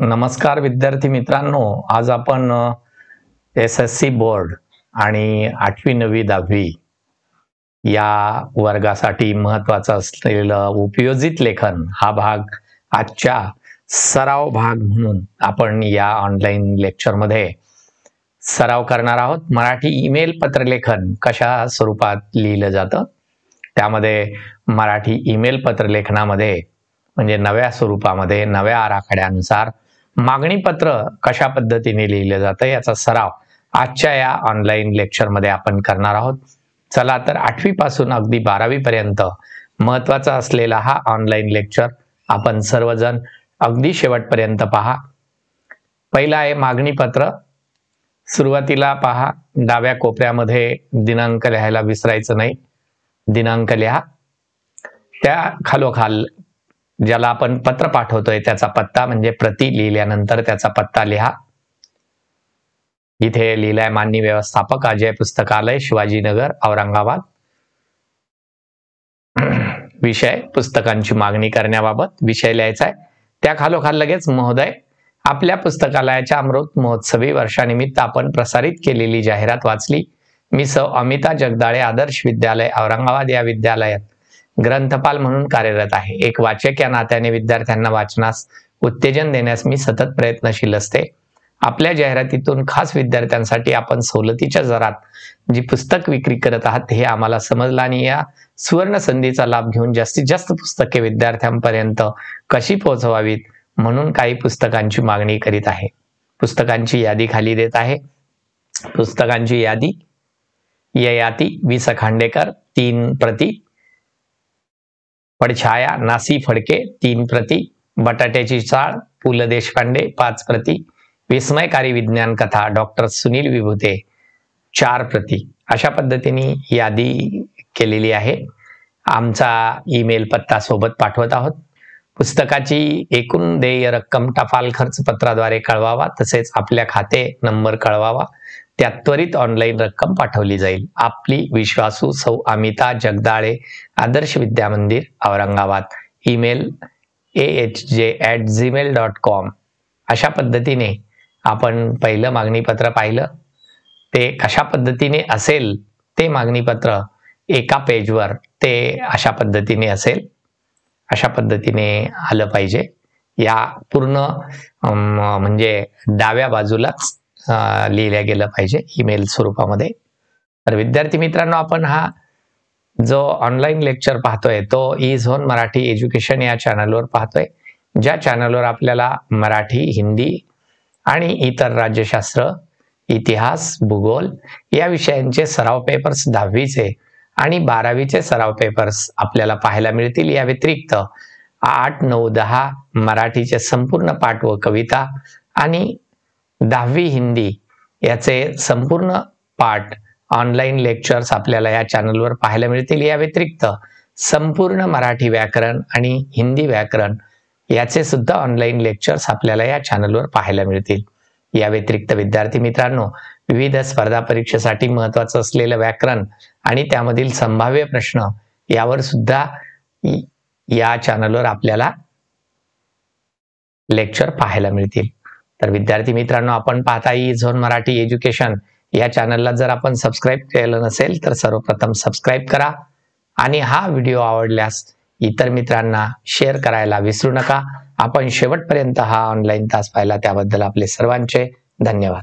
नमस्कार विद्यार्थी मित्रांनो आज आपण एस एस सी बोर्ड आणि आठवी नववी दहावी या वर्गासाठी महत्वाचं असलेलं उपयोजित लेखन हा भाग आजच्या सराव भाग म्हणून आपण या ऑनलाईन लेक्चरमध्ये सराव करणार आहोत. मराठी ईमेल पत्रलेखन कशा स्वरूपात लिहिलं जातं? त्यामध्ये मराठी ईमेल पत्रलेखनामध्ये म्हणजे नव्या स्वरूपामध्ये नव्या आराखड्यानुसार मागणी पत्र कशा पद्धतीने लिहिलं जातं याचा सराव आजच्या या ऑनलाईन लेक्चरमध्ये आपण करणार आहोत. चला तर आठवी पासून अगदी बारावी पर्यंत महत्त्वाचा असलेला हा ऑनलाईन लेक्चर आपण सर्वजण अगदी शेवटपर्यंत पहा. पहिला आहे मागणी पत्र. सुरुवातीला पहा. डाव्या कोपऱ्यामध्ये दिनांक लिहायला विसरायचं नाही. दिनांक लिहा. त्या खालोखाल ज्याला आपण पत्र पाठवतोय त्याचा पत्ता म्हणजे प्रति लिहिल्यानंतर त्याचा पत्ता लिहा. इथे लिहिलाय मान्य व्यवस्थापक अजय पुस्तकालय शिवाजीनगर औरंगाबाद. विषय पुस्तकांची मागणी करण्याबाबत विषय लिहायचा आहे त्या खालोखाल लगेच महोदय आपल्या पुस्तकालयाच्या अमृत महोत्सवी वर्षानिमित्त आपण प्रसारित केलेली जाहिरात वाचली. मी सौ अमिता जगदाळे आदर्श विद्यालय औरंगाबाद या विद्यालयात. ग्रंथपाल म्हणून कार्यरत आहे. एक वाचक या नात्याने विद्यार्थ्यांना वाचनास उत्तेजन देण्यास मी सतत प्रयत्नशील असते. आपल्या जाहिरातीतून खास विद्यार्थ्यांसाठी आपण सवलतीच्या जरात जी पुस्तक विक्री करत आहात हे आम्हाला समजलं आणि या सुवर्ण संधीचा लाभ घेऊन जास्तीत जास्त पुस्तके विद्यार्थ्यांपर्यंत कशी पोहोचवावीत म्हणून काही पुस्तकांची मागणी करीत आहे. पुस्तकांची यादी खाली देत आहे. पुस्तकांची यादी ययाती वि स खांडेकर तीन प्रती पडछाया नासी फडके तीन प्रती बटाट्याची चाळ पु ल देशपांडे पाच प्रती विस्मयकारी विज्ञान कथा डॉक्टर सुनील विभूते चार प्रती. अशा पद्धतीने यादी केलेली आहे. आमचा ईमेल पत्ता सोबत पाठवत आहोत. पुस्तकाची एकूण देय रक्कम टपाल खर्च पत्राद्वारे कळवावा तसेच आपल्या खाते नंबर कळवावा. त्यात त्वरित ऑनलाईन रक्कम पाठवली जाईल. आपली विश्वासू सौ Amita Jagdale Adarsh Vidya Mandir Aurangabad. Email A H J at Gmail dot com अशा पद्धतीने आपण पहिलं मागणीपत्र पाहिलं. ते कशा पद्धतीने असेल ते मागणीपत्र एका पेजवर ते अशा पद्धतीने असेल अशा पद्धतीने आलं पाहिजे. या पूर्ण म्हणजे डाव्या बाजूलाच लिहिल्या गेलं पाहिजे ईमेल स्वरूपामध्ये. तर विद्यार्थी मित्रांनो आपण हा जो ऑनलाईन लेक्चर पाहतोय तो ई झोन मराठी एज्युकेशन या चॅनलवर पाहतोय ज्या चॅनलवर आपल्याला मराठी हिंदी आणि इतर राज्यशास्त्र इतिहास भूगोल या विषयांचे सराव पेपर्स दहावीचे आणि बारावीचे सराव पेपर्स आपल्याला पाहायला मिळतील. या व्यतिरिक्त आठ नऊ दहा मराठीचे संपूर्ण पाठ व कविता आणि दहावी हिंदी याचे संपूर्ण पाठ ऑनलाईन लेक्चर्स आपल्याला या चॅनलवर पाहायला मिळतील. या व्यतिरिक्त संपूर्ण मराठी व्याकरण आणि हिंदी व्याकरण याचे सुद्धा ऑनलाईन लेक्चर्स आपल्याला या चॅनलवर पाहायला मिळतील. या व्यतिरिक्त विद्यार्थी मित्रांनो विविध स्पर्धा परीक्षेसाठी महत्वाचं असलेलं व्याकरण आणि त्यामधील संभाव्य प्रश्न यावर सुद्धा या चॅनलवर आपल्याला लेक्चर पाहायला मिळतील. तर विद्यार्थी मित्रांनो आपण पाहता ई झोन मराठी एज्युकेशन. या चॅनलला जर आपण सबस्क्राईब केलं नसेल तर सर्वप्रथम सबस्क्राईब करा. आणि हा व्हिडिओ आवडल्यास इतर मित्रांना शेअर करायला विसरू नका. आपण शेवटपर्यंत हा ऑनलाईन तास पाहिला त्याबद्दल आपले सर्वांचे धन्यवाद.